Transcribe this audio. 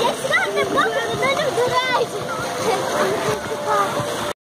Я всегда на папу не надо